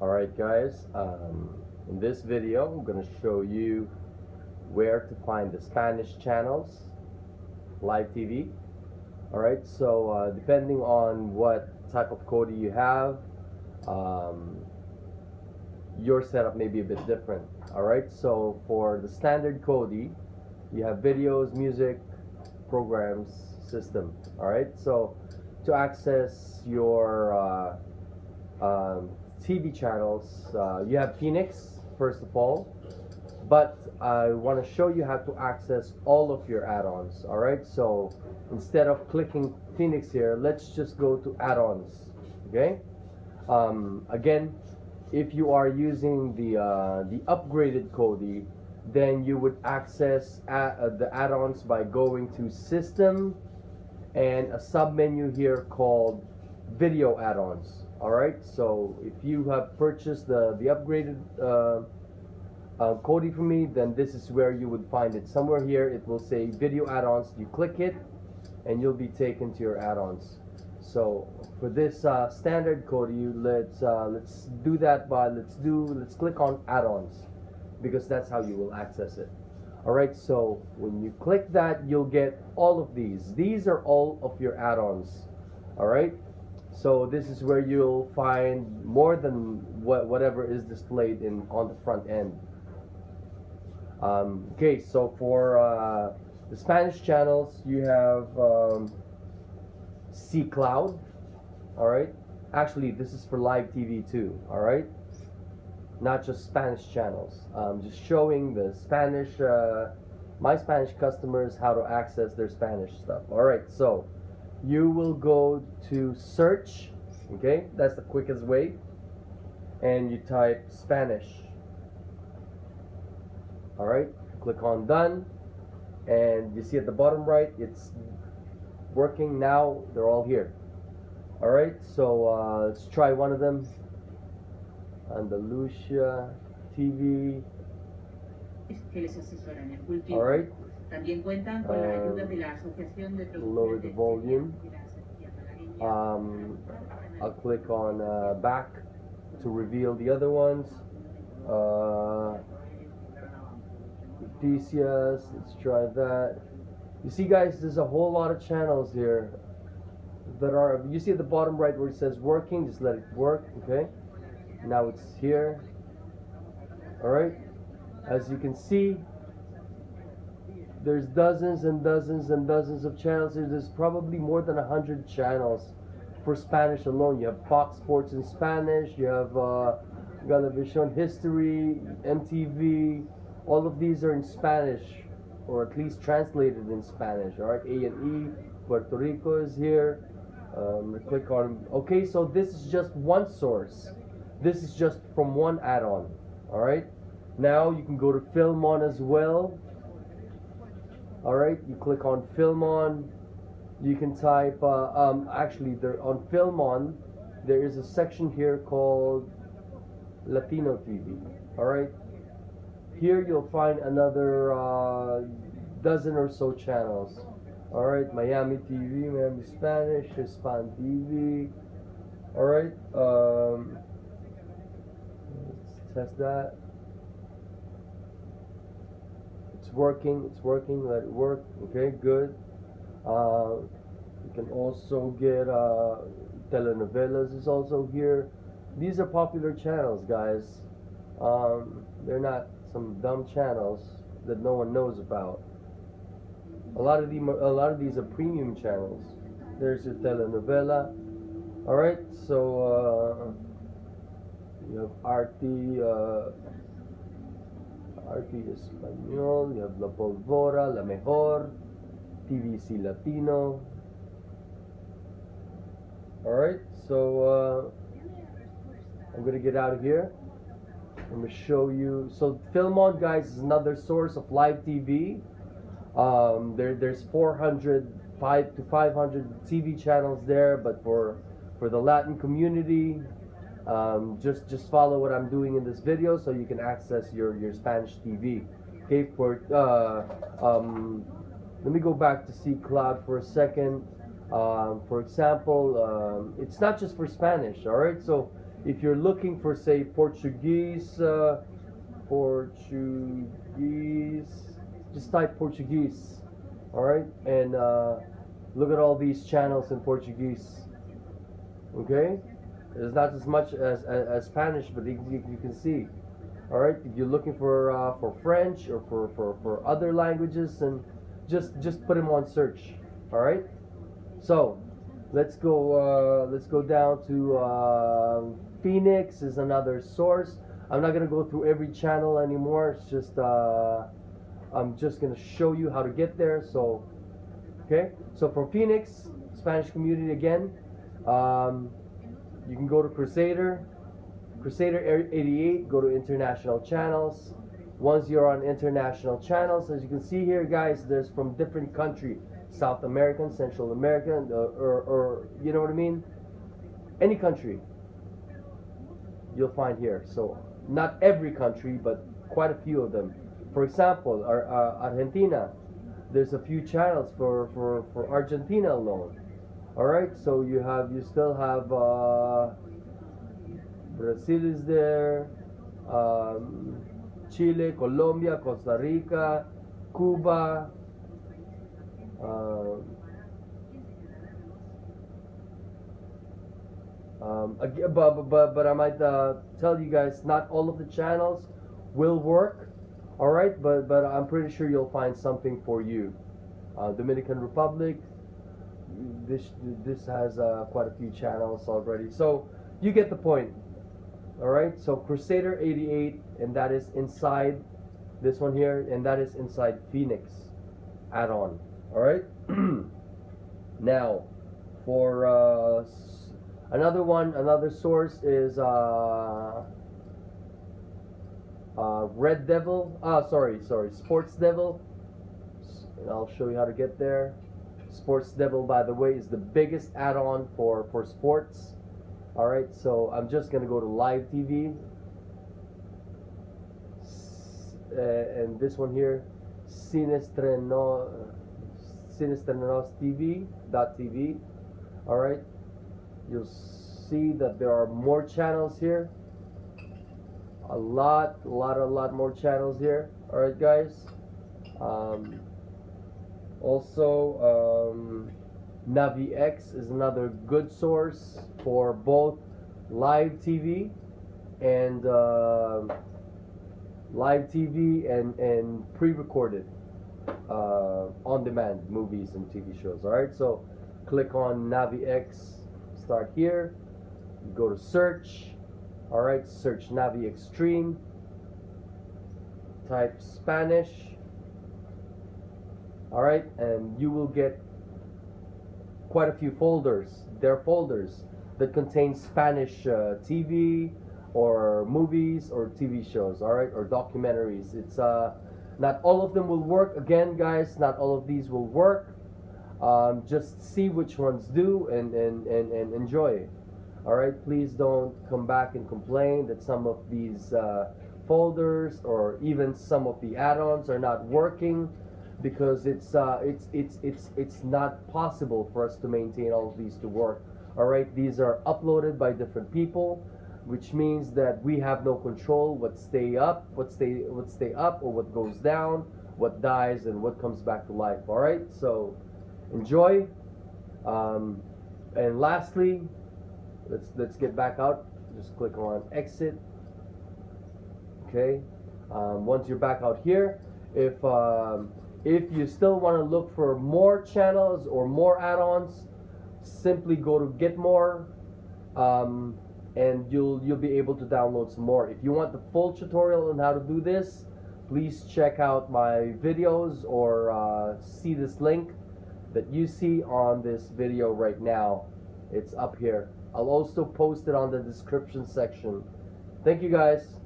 Alright guys, um, in this video I'm going to show you where to find the Spanish channels, live TV. Alright, so uh, depending on what type of Kodi you have, um, your setup may be a bit different. Alright, so for the standard Kodi, you have videos, music, programs, system. Alright, so to access your uh, um, TV channels, uh, you have Phoenix, first of all, but I want to show you how to access all of your add-ons. Alright, so instead of clicking Phoenix here, let's just go to add-ons. Okay, um, again, if you are using the uh, the upgraded Kodi, then you would access uh, the add-ons by going to System and a sub-menu here called Video Add-ons. All right, so if you have purchased the the upgraded uh, uh, for me, then this is where you would find it. Somewhere here, it will say Video Add-ons. You click it, and you'll be taken to your add-ons. So for this uh, standard Kodi, let's uh, let's do that by let's do let's click on add-ons because that's how you will access it. Alright, so when you click that, you'll get all of these. These are all of your add-ons. Alright, so this is where you'll find more than what, whatever is displayed in on the front end. Um, okay, so for uh, the Spanish channels, you have um, C Cloud. Alright, actually, this is for live TV too. Alright not just Spanish channels. Um, just showing the Spanish, uh, my Spanish customers how to access their Spanish stuff. All right, so you will go to search, okay? That's the quickest way. And you type Spanish. All right, click on done. And you see at the bottom right, it's working now. They're all here. All right, so uh, let's try one of them. Andalusia TV. que les asesora en el cultivo. All right. También cuentan con la ayuda Um, de la Asociación de lower the volume. Cereal y la Sequía Malagueña. Um, I'll click on uh, back to reveal the other ones. Uh, Noticias, let's try that. You see, guys, there's a whole lot of channels here that are. You see at the bottom right where it says working, just let it work, okay? Now it's here. Alright? As you can see, there's dozens and dozens and dozens of channels. There's probably more than a hundred channels for Spanish alone. You have Fox Sports in Spanish. You have uh, Galavision History, MTV. All of these are in Spanish, or at least translated in Spanish. All right, A and E. Puerto Rico is here. Um, click on. Okay, so this is just one source. This is just from one add-on. All right. Now you can go to Film On as well. All right, you click on Film On. You can type. Uh, um, actually, there on Film On, there is a section here called Latino TV. All right. Here you'll find another uh, dozen or so channels. All right, Miami TV, Miami Spanish, Hispan TV. All right. Um, let's test that. It's working. It's working. Let it work. Okay, good. Uh, you can also get uh, telenovelas is also here. These are popular channels, guys. Um, they're not some dumb channels that no one knows about. A lot of them, a lot of these are premium channels. There's your telenovela. All right, so uh, you have RT, RT Español. You have La Polvora, La Mejor, TVC Latino. All right, so uh, I'm gonna get out of here. I'm gonna show you. So Filmon, guys, is another source of live TV. Um, there, there's 400, five to 500 TV channels there, but for for the Latin community, um, just just follow what I'm doing in this video so you can access your your Spanish TV. Okay, for uh, um, let me go back to C Cloud for a second. Um, for example, um, it's not just for Spanish, all right? So if you're looking for say Portuguese, uh, Portuguese, just type Portuguese, all right, and uh, look at all these channels in Portuguese. Okay, it's not as much as as, as Spanish, but you, you, you can see. All right, if you're looking for uh, for French or for, for, for other languages, and just just put them on search. All right. So let's go uh, let's go down to uh, Phoenix is another source. I'm not gonna go through every channel anymore. It's just uh, I'm just gonna show you how to get there. So okay. So from Phoenix Spanish community again, um, you can go to Crusader. Crusader 88, go to international channels. Once you're on international channels, as you can see here, guys, there's from different country, South American, Central American, uh, or, or you know what I mean? Any country, you'll find here. So not every country, but quite a few of them. For example, our, uh, Argentina, there's a few channels for, for, for Argentina alone. All right, so you have you still have. Uh, Brazil is there, um, Chile, Colombia, Costa Rica, Cuba. Um, um, but, but, but I might uh, tell you guys, not all of the channels will work. All right, but but I'm pretty sure you'll find something for you. Uh, Dominican Republic. This this has uh, quite a few channels already, so you get the point. All right, so Crusader 88, and that is inside this one here, and that is inside Phoenix add-on. All right. now, for uh, another one, another source is uh, uh, Red Devil. Ah, sorry, sorry, Sports Devil. And I'll show you how to get there. Sports Devil, by the way, is the biggest add-on for for sports. All right, so I'm just gonna go to live TV, uh, and this one here, dot TV. All right, you'll see that there are more channels here. A lot, a lot, a lot more channels here. All right, guys. Um, also, um, NaviX is another good source for both live TV and uh, live TV and, and pre-recorded uh, on-demand movies and TV shows. All right, so click on NaviX. Start here. Go to search. All right, search Navi Extreme. Type Spanish. All right, and you will get quite a few folders. They're folders that contain Spanish uh, TV or movies or TV shows, all right, or documentaries. It's uh, not all of them will work. Again, guys, not all of these will work. Um, just see which ones do and, and, and, and enjoy. All right, please don't come back and complain that some of these uh, folders or even some of the add-ons are not working because it's uh, it's it's it's it's not possible for us to maintain all of these to work. All right, these are uploaded by different people, which means that we have no control what stay up, what stay what stay up, or what goes down, what dies, and what comes back to life. All right, so enjoy. Um, and lastly, let's let's get back out. Just click on exit. Okay. Um, once you're back out here, if um, if you still want to look for more channels or more add-ons, simply go to Get More, um, and you'll you'll be able to download some more. If you want the full tutorial on how to do this, please check out my videos or uh, see this link that you see on this video right now. It's up here. I'll also post it on the description section. Thank you guys.